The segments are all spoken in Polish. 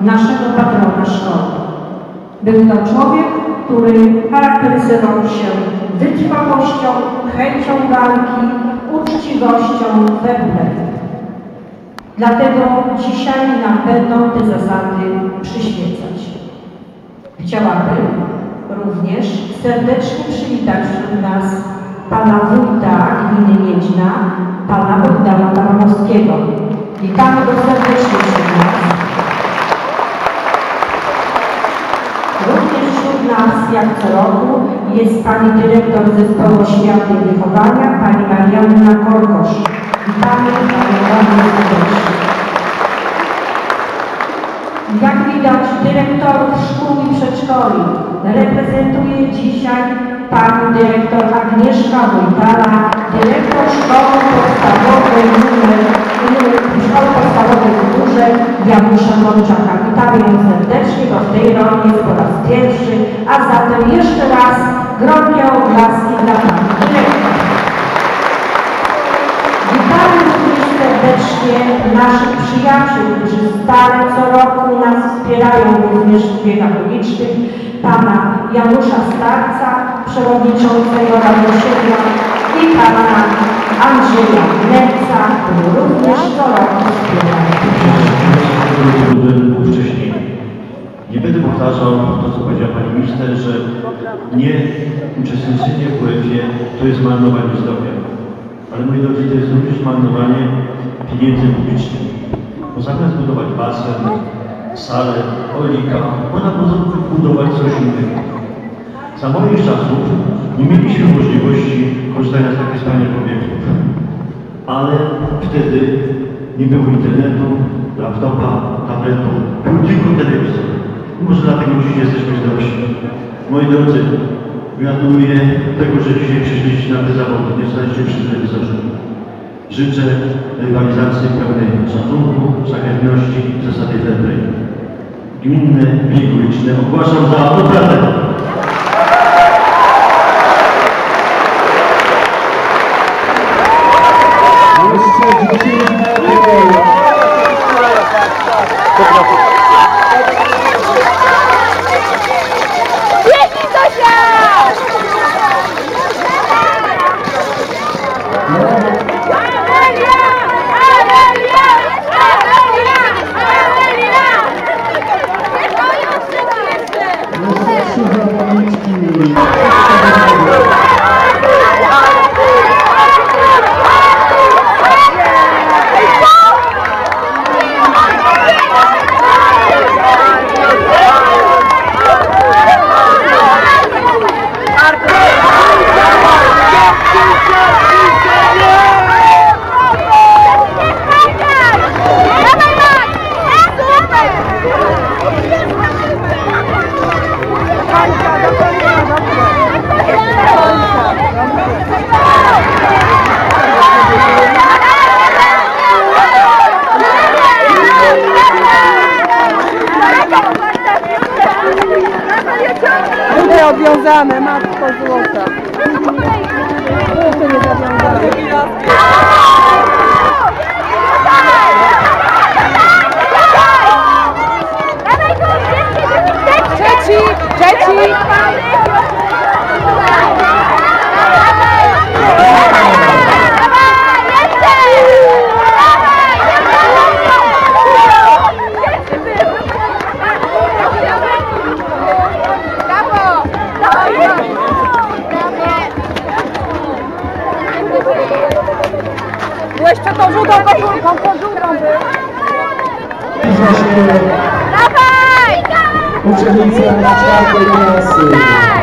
Naszego patrona szkoły. Był to człowiek, który charakteryzował się wytrwałością, chęcią walki, uczciwością wewnętrzną. Dlatego dzisiaj nam będą te zasady przyświecać. Chciałabym również serdecznie przywitać wśród nas pana wójta gminy Miedźna, pana Bogdana Baranowskiego. Witamy go serdecznie wśród nas. Również wśród nas, jak co roku, jest pani dyrektor Zespołu Oświaty i Wychowania, pani Marianna Korkosz. Witamy panią serdecznie. Jak widać, dyrektorów szkół i przedszkoli reprezentuje dzisiaj pani dyrektor Agnieszka Wojtala, dyrektor szkoły podstawowej szkoły podstawowej w Górze Janusza Mączaka. Witamy ją serdecznie, bo w tej roli jest po raz pierwszy, a zatem jeszcze raz gromkie oklaski dla pani dyrektor. Witamy również serdecznie naszych przyjaciół, którzy stale co roku nas wspierają również w biegach ulicznych, pana Janusza Starca, przewodniczącego Rady Osiedla i pana Andrzeja Nerca, który również co roku. Nie będę powtarzał to, co powiedziała Pani Minister, że nie uczestniczenie w WF-ie to jest marnowanie zdrowia. Ale moi drodzy, to jest również marnowanie pieniędzy publicznych. Bo zamiast budować basen, salę, olika, można budować coś innego. Za moich czasów nie mieliśmy możliwości korzystania z takich wspaniałych obiektów. Ale wtedy nie było internetu, laptopa, tabletu, był tylko telewizor. Może dlatego dziś jesteśmy dorośli. Moi drodzy, gratuluję tego, że dzisiaj przyszliście na te zawody, nie staliście przy telewizorze. Życzę rywalizacji pełnej szacunku, szlachetności i zasady fair play. Gminne biegi uliczne ogłaszam za otwarte. Jeszcze 10 metrów. Tutaj obwiązane, matko złota. Koszulką był. Zbliża się uczennica czwartej klasy.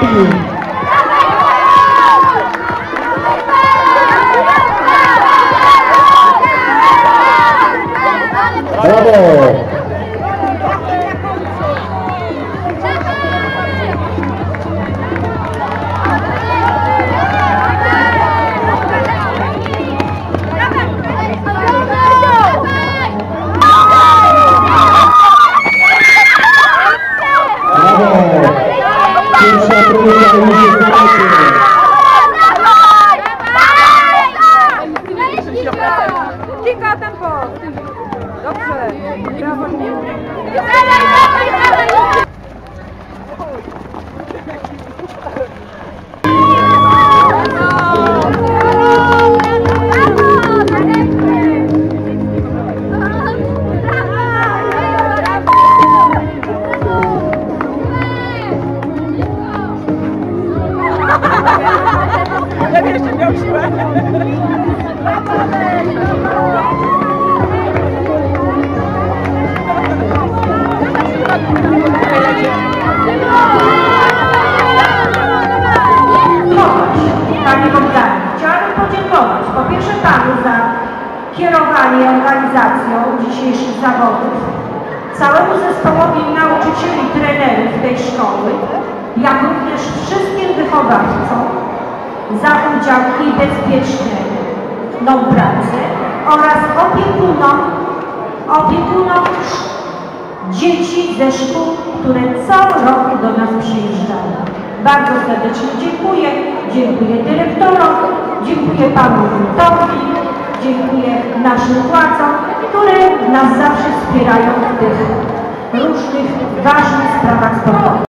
Thank you. Bravo! Bravo! Organizacją dzisiejszych zawodów, całemu zespołowi nauczycieli, trenerów tej szkoły, jak również wszystkim wychowawcom za udział i bezpieczną pracę oraz opiekunom, opiekunom dzieci ze szkół, które co roku do nas przyjeżdżają. Bardzo serdecznie dziękuję. Dziękuję dyrektorom, dziękuję panu wójtowi, dziękuję naszym władzom, które nas zawsze wspierają w tych różnych ważnych sprawach sportowych.